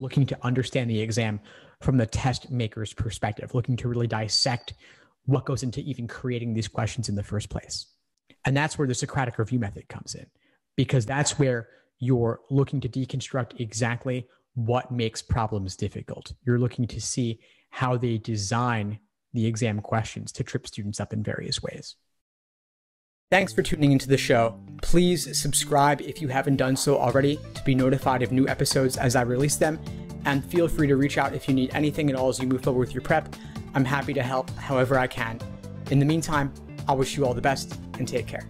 looking to understand the exam from the test maker's perspective, looking to really dissect what goes into even creating these questions in the first place. And that's where the Socratic review method comes in, because that's where you're looking to deconstruct exactly what makes problems difficult. You're looking to see how they design the exam questions to trip students up in various ways. Thanks for tuning into the show. Please subscribe if you haven't done so already to be notified of new episodes as I release them. And feel free to reach out if you need anything at all as you move forward with your prep. I'm happy to help however I can. In the meantime, I wish you all the best and take care.